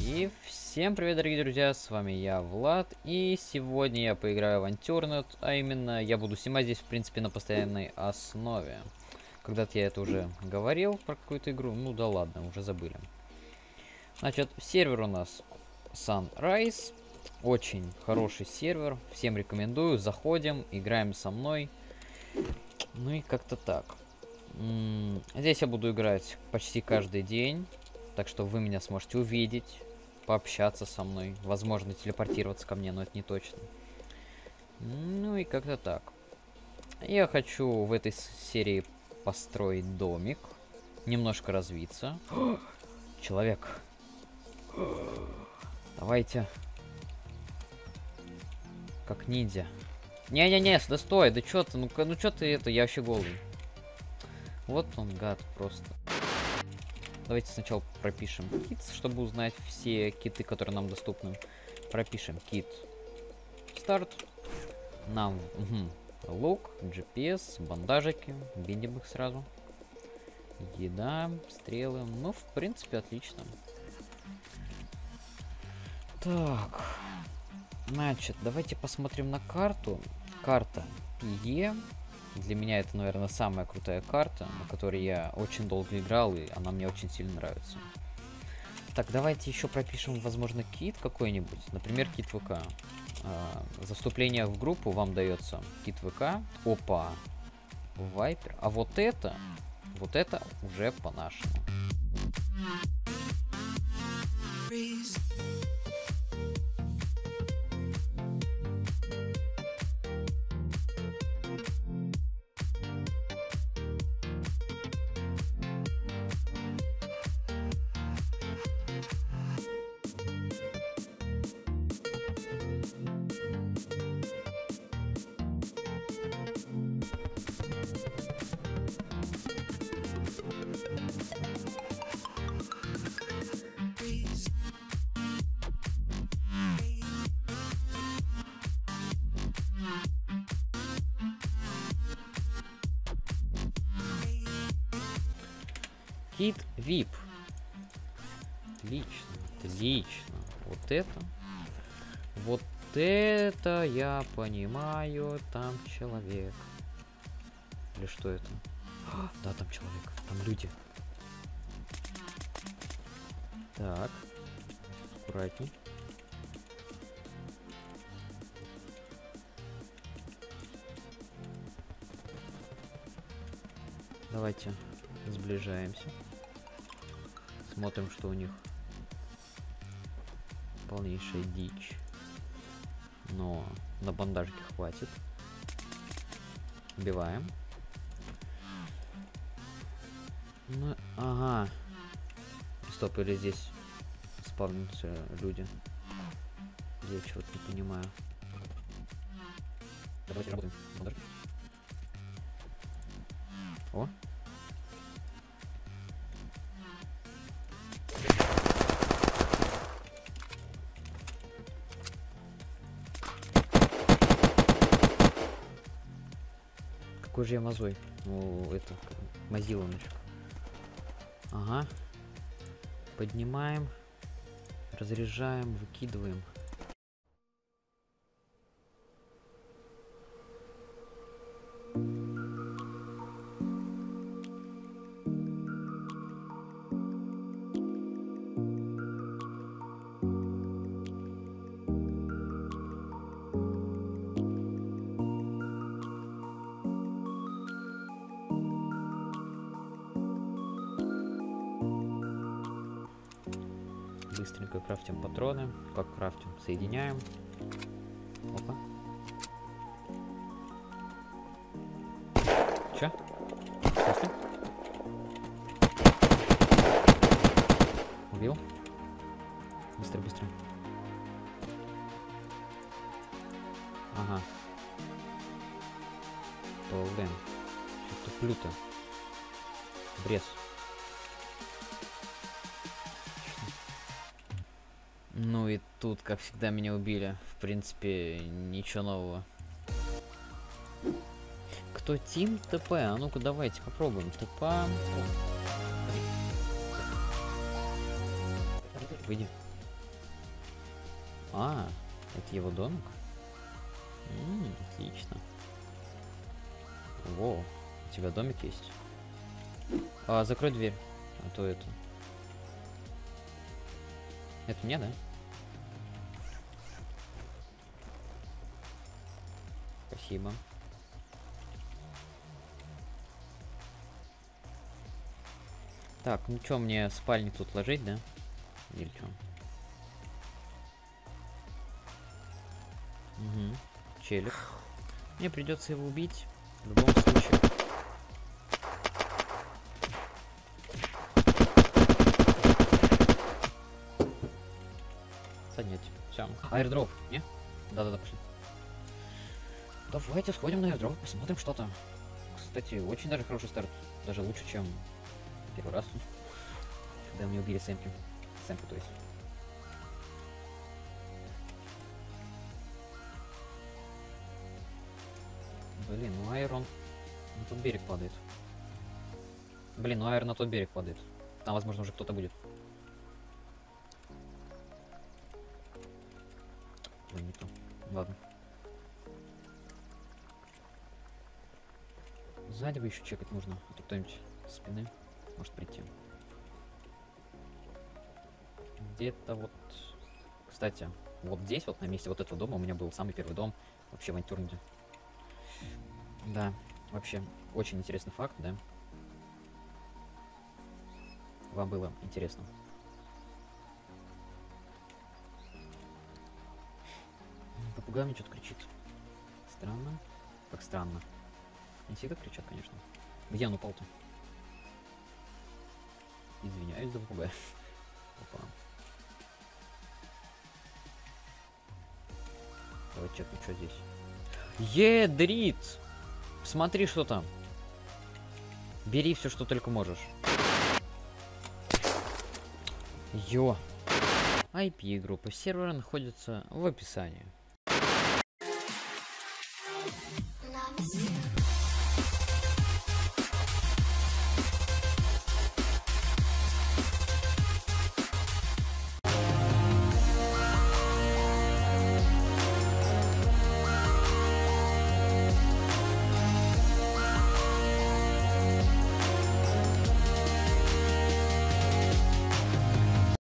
И всем привет, дорогие друзья, с вами я, Влад, и сегодня я поиграю в Антюрнет, а именно я буду снимать здесь, в принципе, на постоянной основе. Когда-то я это уже говорил про какую-то игру, ну да ладно, уже забыли. Значит, сервер у нас Sunrise, очень хороший сервер, всем рекомендую, заходим, играем со мной, ну и как-то так. Здесь я буду играть почти каждый день, так что вы меня сможете увидеть, пообщаться со мной. Возможно, телепортироваться ко мне, но это не точно. Ну и как-то так. Я хочу в этой серии построить домик. Немножко развиться. Человек. Давайте. Как ниндзя. Не-не-не, да стой, да чё ты, ну-ка, ну чё ты это, я вообще голый. Вот он, гад, просто. Давайте сначала пропишем кит, чтобы узнать все киты, которые нам доступны. Пропишем кит. Старт. Нам угу. лук, GPS, бандажики. Видим их сразу. Еда, стрелы. Ну, в принципе, отлично. Так. Значит, давайте посмотрим на карту. Карта Е для меня это, наверное, самая крутая карта, на которой я очень долго играл, и она мне очень сильно нравится. Так, давайте еще пропишем, возможно, кит какой-нибудь. Например, кит ВК. А, заступление в группу вам дается кит ВК. Опа. Вайпер. А вот это, вот это уже по-нашему. Кит VIP. Отлично, отлично. Вот это. Вот это я понимаю, там человек. Или что это? А, да, там человек, там люди. Так, аккуратней. Давайте сближаемся. Смотрим, что у них полнейшая дичь. Но на бандажке хватит. Убиваем. Ну, ага. Стоп, или здесь спавнятся люди. Я чего-то не понимаю. Давайте работаем. О, Какой же я мазой? Ну, это, мазилоночка. Ага. Поднимаем. Разряжаем, выкидываем. Быстренько крафтим патроны. Как крафтим? Соединяем. Опа. Че? После? Убил? Быстро, быстро. Ага. Блин. Что туплю-то? Брез. Ну и тут, как всегда, меня убили. В принципе, ничего нового. что Тим ТП. А ну-ка давайте попробуем. ТП. Выйди. А, это его домик? М -м, отлично. Во, у тебя домик есть? А, закрой дверь, а то это... Это мне, да? Спасибо. Так, ну что, мне спальник тут ложить, да? Или что? Угу. Челик. Мне придется его убить. В любом случае. Поднять. Все. Аирдроп, не? Да-да-да, пошли. Давайте сходим на аирдроп, посмотрим, что там. Кстати, очень даже хороший старт. Даже лучше, чем первый раз. Когда мне убили сэмпли. Сэмпли, то есть. Блин, ну Айрон на тот берег падает. Блин, ну Айр на тот берег падает. Там, возможно, уже кто-то будет. Ой, не то. Ладно. Сзади бы еще чекать нужно. А то кто-нибудь спины может прийти. Где-то вот... Кстати, вот здесь, вот на месте вот этого дома, у меня был самый первый дом вообще в Антюрнде. Да, вообще, очень интересный факт, да? Вам было интересно. Попугай мне что-то кричит. Странно. Как странно. Не всегда кричат, конечно. Где он упал-то? Извиняюсь за попугая. Опа. Давай чекнем, что здесь. Едрит! Смотри, что там. Бери все, что только можешь. Йо. IP группа сервера находится в описании.